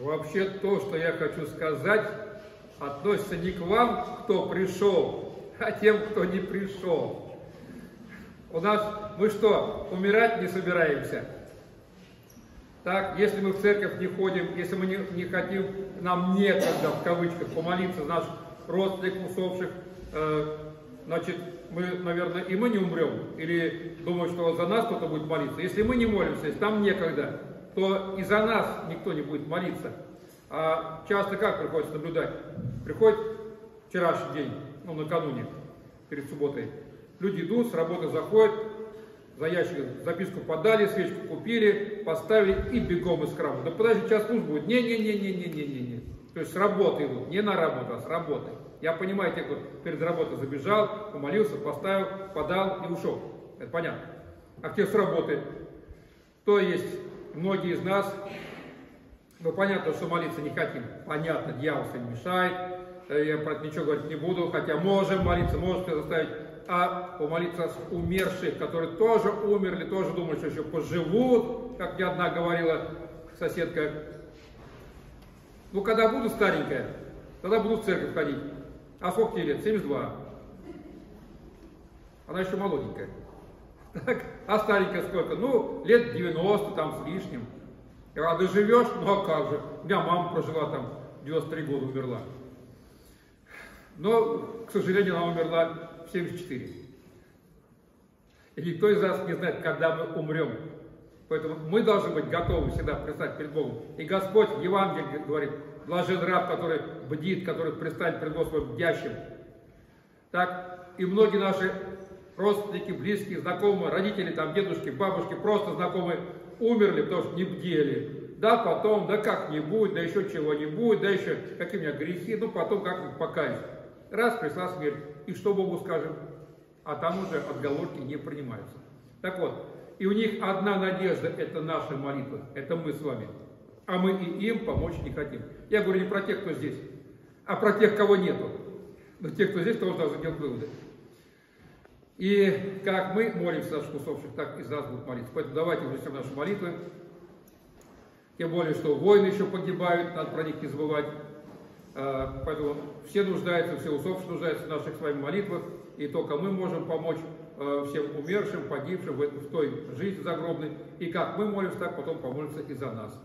Вообще то, что я хочу сказать, относится не к вам, кто пришел, а тем, кто не пришел. У нас, мы что, умирать не собираемся? Так, если мы в церковь не ходим, если мы не, не хотим, нам некогда, в кавычках, помолиться за наших родственников усопших, э, значит, мы, наверное, и мы не умрем, или думают, что за нас кто-то будет молиться. Если мы не молимся, если нам некогда, то и за нас никто не будет молиться. А часто как приходится наблюдать? Приходит вчерашний день, ну, накануне, перед субботой, люди идут, с работы заходят, за ящик записку подали, свечку купили, поставили и бегом из храма. Да подожди, сейчас пусть будет. Не-не-не-не-не-не-не. То есть с работы идут, не на работу, а с работы. Я понимаю, те, кто перед работой забежал, помолился, поставил, подал и ушел. Это понятно. А те с работы, то есть многие из нас, ну понятно, что молиться не хотим. Понятно, дьявол не мешает, э, я про это ничего говорить не буду, хотя можем молиться, можете заставить, а помолиться с умерших, которые тоже умерли, тоже думают, что еще поживут, как мне одна говорила соседка. Ну, когда буду старенькая, тогда буду в церковь ходить. А сколько тебе лет? 72. Она еще молоденькая. Так, а старенькая сколько? Ну, лет 90 там с лишним. А доживешь? Ну а как же? У меня мама прожила там 93 года, умерла. Но, к сожалению, она умерла в 74. И никто из нас не знает, когда мы умрем. Поэтому мы должны быть готовы всегда предстать перед Богом. И Господь в Евангелии говорит, блажен раб, который бдит, который предстанет перед Господом бдящим. Так, и многие наши родственники, близкие, знакомые, родители, там, дедушки, бабушки, просто знакомые, умерли, потому что не бдели. Да, потом, да как-нибудь, да еще чего-нибудь, да еще какие у меня грехи, ну потом как-нибудь покаюсь. Раз пришла смерть, и что Богу скажем? А там уже отговорки не принимаются. Так вот, и у них одна надежда, это наша молитва, это мы с вами. А мы и им помочь не хотим. Я говорю не про тех, кто здесь, а про тех, кого нету. Но тех, кто здесь, тоже должны делать выводы. И как мы молимся наших усопших, так и за нас будут молиться. Поэтому давайте вознесем наши молитвы. Тем более, что войны еще погибают, надо про них не забывать. А, поэтому все нуждаются, все усопшие нуждаются в наших с вами молитвах. И только мы можем помочь а, всем умершим, погибшим в той жизни загробной. И как мы молимся, так потом помолятся и за нас.